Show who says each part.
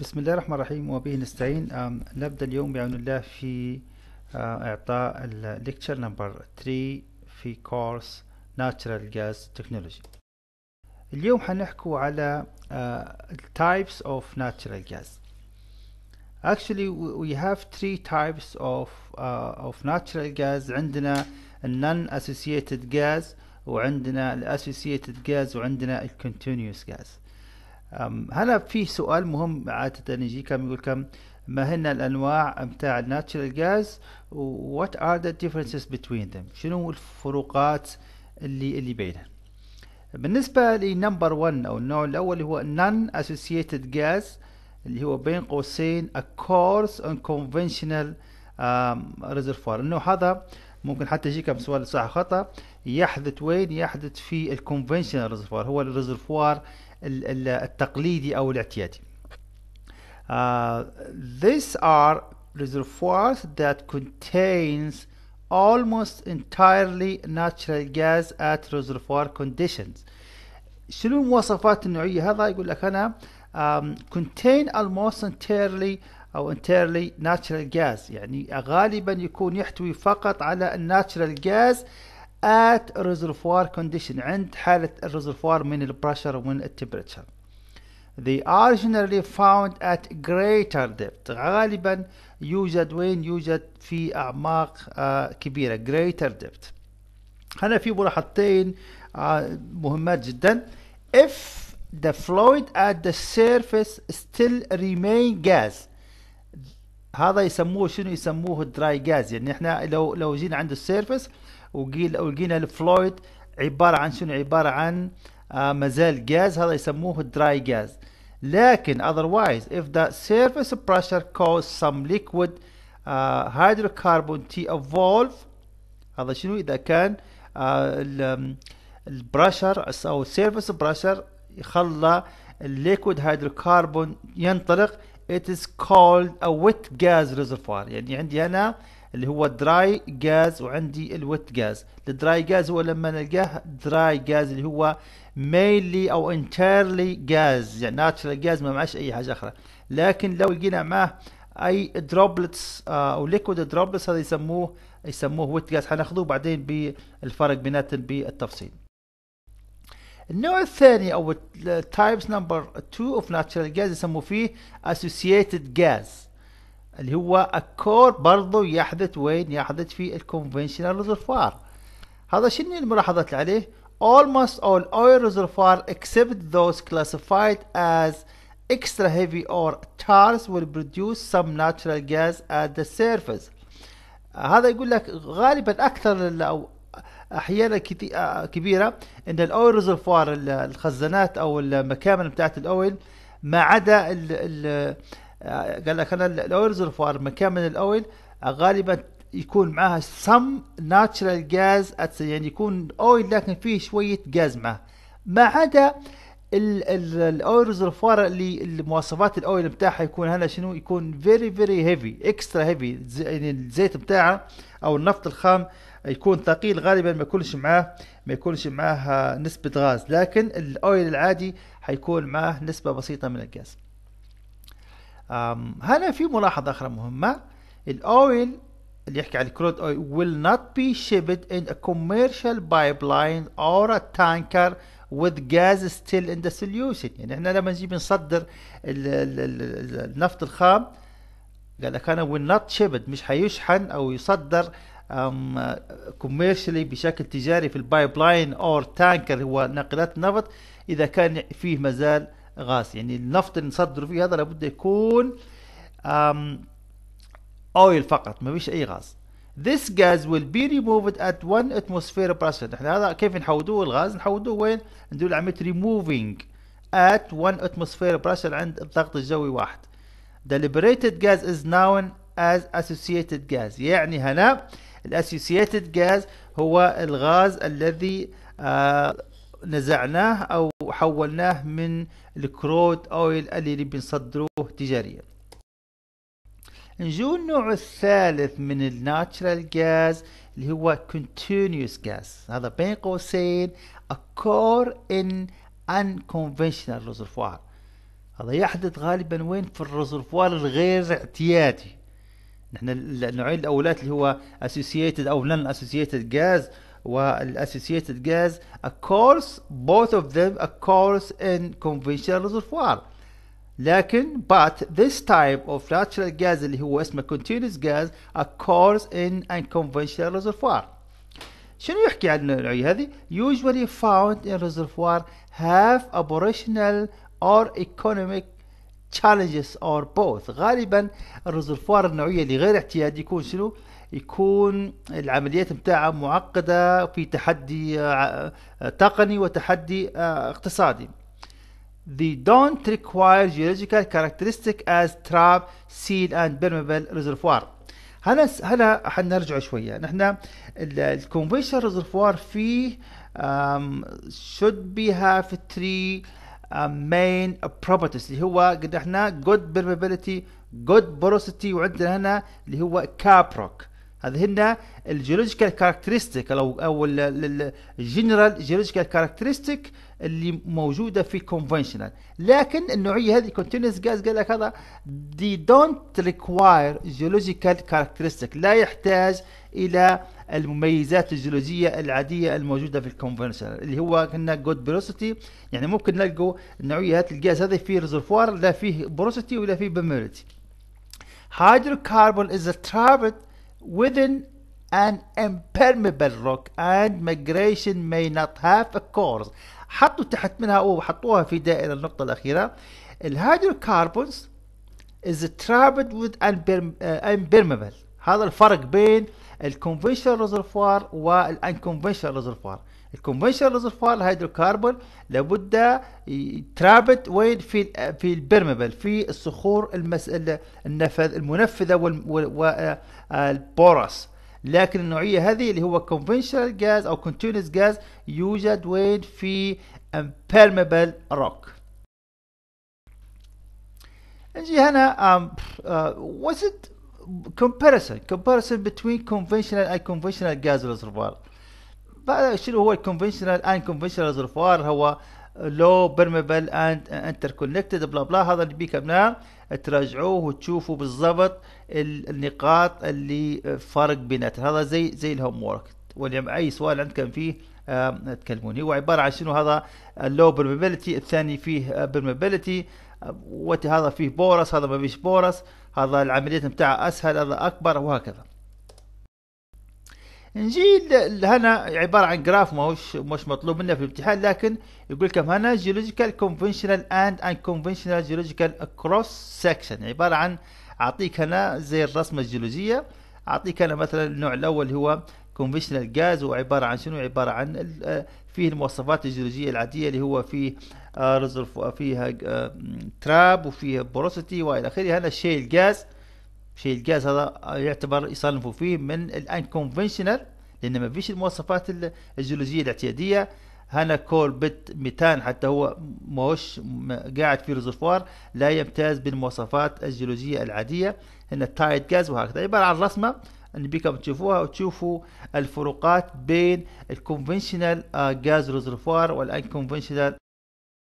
Speaker 1: بسم الله الرحمن الرحيم وبه نستعين نبدأ اليوم بعون الله في آه، إعطاء ال lecture number 3 في course Natural Gas Technology اليوم حنحكوا على آه، types of natural gas actually we have three types of uh, of natural gas عندنا non associated gas وعندنا ال associated gas وعندنا ال continuous gas هلا في سؤال مهم عادة يجي كم يقول كم ما هن الأنواع متاع ال natural gas و what are the differences between them شنو الفروقات اللي اللي بينها بالنسبة ل number 1 أو النوع الأول هو non associated gas اللي هو بين قوسين occurs in conventional um, reservoir. النوع هذا ممكن حتى يجيك سؤال صح خطأ يحدث وين؟ يحدث في ال conventional reservoir هو ال reservoir ال- ال- التقليدي أو الاعتيادي uh, these are reservoirs that contains almost entirely natural gas at reservoir conditions شنو المواصفات النوعية هذا يقول لك أنا um, contain almost entirely أو entirely natural gas يعني غالبا يكون يحتوي فقط على الناتشرال جاز at reservoir condition عند حالة الريزرفوار من ال pressure ومن ال temperature. They are generally found at greater depth. غالبا يوجد وين؟ يوجد في أعماق آه كبيرة. Greater depth. هنا في ملاحظتين آه مهمات جدا. If the fluid at the surface still remain gas هذا يسموه شنو يسموه؟ dry gas يعني إحنا لو لو جينا عند ال surface وقيل ولقينا ال fluid عبارة عن شنو؟ عبارة عن آه مازال جاز هذا يسموه dry gas لكن otherwise if the surface pressure cause some liquid uh, hydrocarbon to evolve هذا شنو؟ إذا كان آه ال pressure أو ال surface pressure يخلى ال liquid hydrocarbon ينطلق it is called a wet gas reservoir. يعني عندي أنا اللي هو dry gas وعندي ال wet gas ال dry gas هو لما نلقاه dry gas اللي هو mainly أو entirely gas يعني natural gas ما معش أي حاجة آخرى. لكن لو لقينا معاه أي droplets أو liquid droplets هذا يسموه يسموه wet gas حناخذوه بعدين بالفرق بيناتهم بالتفصيل. النوع الثاني أو ال types number 2 of natural gas يسموه فيه associated gas. اللي هو الكور برضو يحدث وين؟ يحدث في ال conventional reservoir هذا شنو الملاحظات اللي عليه؟ Almost all oil reservoir except those classified as extra heavy or tars will produce some natural gas at the surface. هذا يقول لك غالبا أكثر أو أحيانا كبيرة إن ال oil reservoir الخزانات أو المكامن بتاعت ال oil ما عدا ال ال قال لك أنا ال oil reservoir مكامن ال oil غالبا يكون معها سم ناتشرال جاز يعني يكون oil لكن فيه شوية جاز معه. ما عدا ال oil reservoir اللي المواصفات ال oil بتاعها يكون هنا شنو؟ يكون very very heavy extra heavy يعني الزيت بتاعه أو النفط الخام يكون ثقيل غالبا ما يكونش معاه ما يكونش معاه نسبة غاز. لكن ال oil العادي حيكون معاه نسبة بسيطة من الغاز هنا في ملاحظة أخرى مهمة. ال oil اللي يحكي عن ال crude oil will not be shipped in a commercial pipeline or a tanker with gas still in the solution. يعني إحنا لما نجي بنصدر ال ال ال النفط الخام قال لك أنا will not shipped مش حيشحن أو يصدر commercially بشكل تجاري في ال pipeline or tanker هو ناقلات النفط إذا كان فيه مازال غاز. يعني النفط اللي نصدره فيه هذا لابد يكون اويل فقط ما فيش أي غاز. This gas will be removed at one atmosphere pressure إحنا هذا كيف نحودوه الغاز نحودوه وين؟ ندير عملية removing at one atmosphere pressure عند الضغط الجوي واحد. The liberated gas is known as associated gas. يعني هنا الاسوسييتد جاز هو الغاز الذي آه نزعناه أو حولناه من الكرود أويل اللي بنصدروه تجاريا. نجو النوع الثالث من الناتشرال جاز اللي هو continuous gas هذا بين قوسين core in unconventional reservoir. هذا يحدث غالبا وين؟ في الرزرفوار الغير اعتيادي. نحن النوعين الاولات اللي هو associated أو non associated gas والassociated gas occurs both of them occurs in conventional reservoir لكن but this type of natural gas اللي هو اسمه continuous gas occurs in unconventional reservoir شنو يحكي عن النوعية هذه usually found in reservoir have operational or economic challenges or both غالبا الرزرفوار النوعية اللي غير اعتيادي يكون شنو يكون العمليات متاعها معقدة في تحدي تقني وتحدي اقتصادي They don't require geological characteristic as trap, seal and permeable reservoir. هنا هنا حنرجع شوية نحن ال convention reservoir فيه um, should be have three uh, main properties اللي هو قد إحنا good permeability good porosity وعندنا هنا اللي هو caprock هذه هنا ال geological characteristic أو أو ال general geological characteristic اللي موجودة في ال conventional لكن النوعية هذه continuous gas قال لك هذا they don't require geological characteristic لا يحتاج إلى المميزات الجيولوجية العادية الموجودة في ال conventional اللي هو قلنا good porosity يعني ممكن نلقوا النوعيه هذه الجاز هذا فيه reservoir لا فيه porosity ولا فيه permeability is a trapped within an impermeable rock and migration may not have a course حطوا تحت منها أو حطوها في دائرة النقطة الأخيرة. ال hydrocarbons is trapped with impermeable. هذا الفرق بين الكونفشنال ريزرفوار والانكونفشنال ريزرفوار الكونفشنال ريزرفوار الهيدروكربون لابد trapped وين؟ في في ال permeable في الصخور المس... النفذ المنفذة وال porous لكن النوعية هذه اللي هو unconventional gas أو continuous gas يوجد وين؟ في impermeable rock. نجي هنا comparison comparison between conventional and conventional gas reservoir. بعد شنو هو الكونفشنال ان كونفشنال ريزرفوار هو لو بيرمبل اند انتر كونكتد بلا بلا هذا اللي بيك أبناء تراجعوه وتشوفوا بالضبط النقاط اللي فرق بيناتها هذا زي زي الهوم وورك أي سؤال عندكم فيه تكلموني. هو عباره عن شنو هذا؟ ال low permeability الثاني فيه permeability هذا فيه porous هذا ما فيش porous. هذا العمليات بتاعه أسهل هذا أكبر وهكذا. نجي هنا عبارة عن graph مش مش مطلوب منا في الامتحان لكن يقول لكم هنا geological conventional and unconventional geological cross section عبارة عن أعطيك هنا زي الرسمة الجيولوجية أعطيك هنا مثلا النوع الأول هو conventional gas وعبارة عن شنو؟ عبارة عن فيه المواصفات الجيولوجية العادية اللي هو فيه reservoir فيها trap وفيه porosity وإلى آخره. هنا الشيء جاز شيء الجاز هذا يعتبر يصنفوا فيه من ال unconventional لأن ما فيش المواصفات الجيولوجية الاعتيادية. هنا coal bed methane حتى هو موش قاعد في reservoir لا يمتاز بالمواصفات الجيولوجية العادية. هنا tight gas وهكذا. عبارة عن رسمة اللي بيكم تشوفوها وتشوفوا الفروقات بين ال conventional gas reservoir وال unconventional